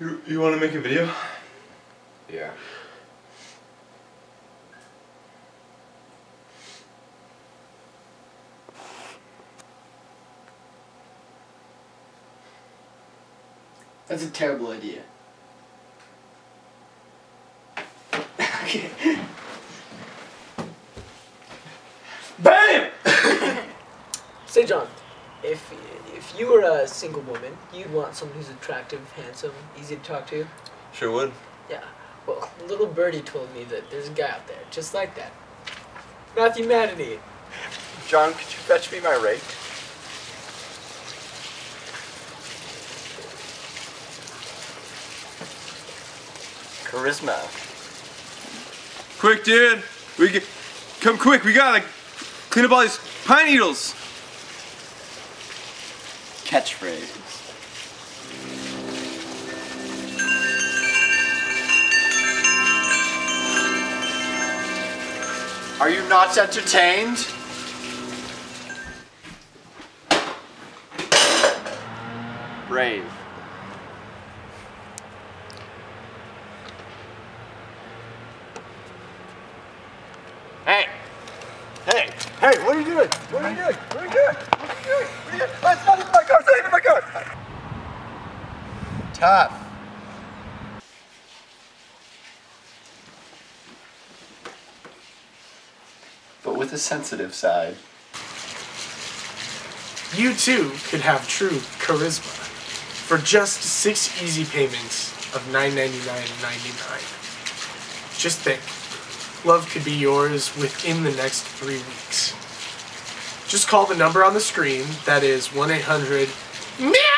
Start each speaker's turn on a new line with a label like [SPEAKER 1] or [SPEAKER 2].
[SPEAKER 1] You, you want to make a video?
[SPEAKER 2] Yeah.
[SPEAKER 3] That's a terrible idea. okay.
[SPEAKER 1] BAM!
[SPEAKER 4] Say, John, if if you were a single woman, you'd want someone who's attractive, handsome, easy to talk to.
[SPEAKER 1] Sure would.
[SPEAKER 4] Yeah. Well, little birdie told me that there's a guy out there just like that. Matthew Manny.
[SPEAKER 2] John, could you fetch me my rake? Charisma.
[SPEAKER 1] Quick, dude. We get, come quick. We gotta clean up all these pine needles.
[SPEAKER 3] Catchphrase.
[SPEAKER 2] Are you not entertained? Brave. Hey! Hey! Hey, what are you doing? What are you doing? What are you doing? What are you doing? What are you doing? It's not even my car! It's not even my car! Tough. But with a sensitive side.
[SPEAKER 5] You too could have true charisma for just six easy payments of $9.99.99. Just think, love could be yours within the next three weeks. Just call the number on the screen, that is 1 800 Matthew,